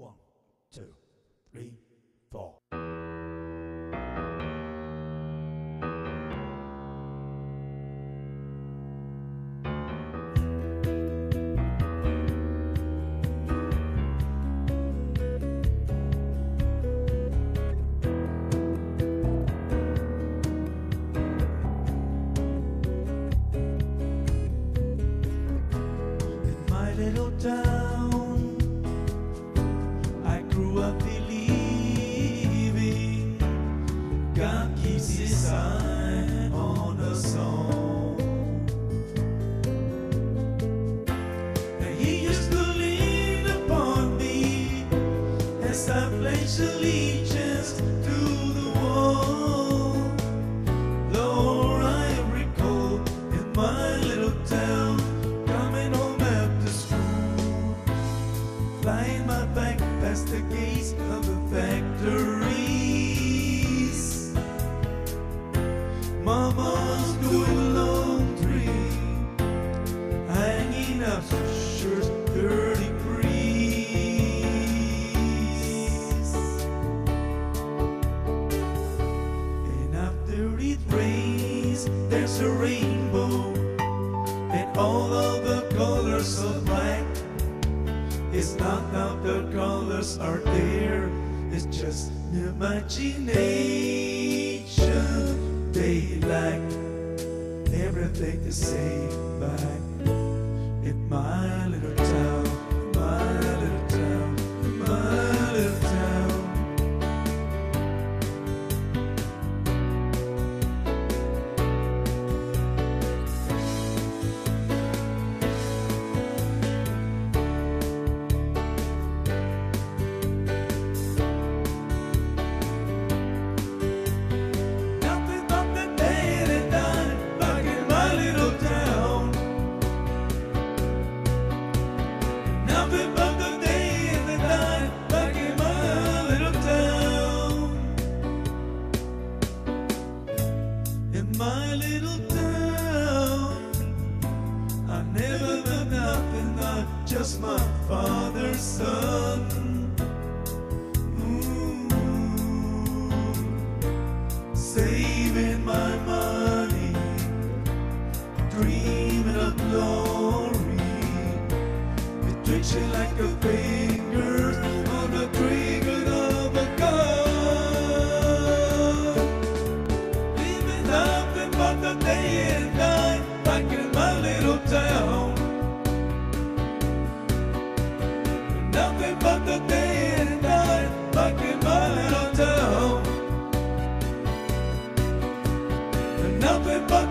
One, two, three, four. Little town, flying my back past the gates of the factories. There's a rainbow, and all of the colors of black. It's not that the colors are there, it's just imagination. They lack everything to say back Just my father's son. help it, but